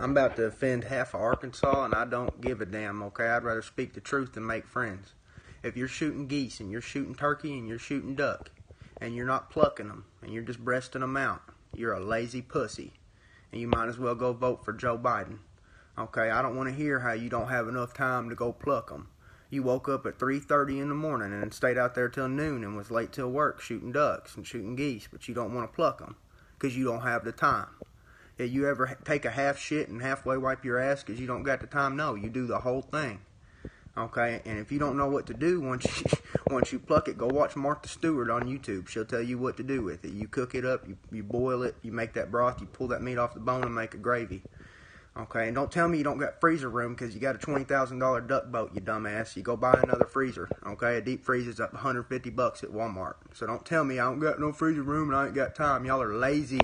I'm about to offend half of Arkansas, and I don't give a damn, okay? I'd rather speak the truth than make friends. If you're shooting geese and you're shooting turkey and you're shooting duck, and you're not plucking them, and you're just breasting them out, you're a lazy pussy. And you might as well go vote for Joe Biden. Okay, I don't want to hear how you don't have enough time to go pluck them. You woke up at 3:30 in the morning and stayed out there till noon and was late till work shooting ducks and shooting geese, but you don't want to pluck them because you don't have the time. You ever take a half shit and halfway wipe your ass because you don't got the time? No, you do the whole thing. Okay, and if you don't know what to do once you once you pluck it, go watch Martha Stewart on YouTube. She'll tell you what to do with it. You cook it up, you, you boil it, you make that broth, you pull that meat off the bone and make a gravy. Okay, and don't tell me you don't got freezer room because you got a twenty thousand dollar duck boat, you dumbass. You go buy another freezer. Okay, a deep freezer's up 150 bucks at Walmart. So don't tell me I don't got no freezer room and I ain't got time. Y'all are lazy.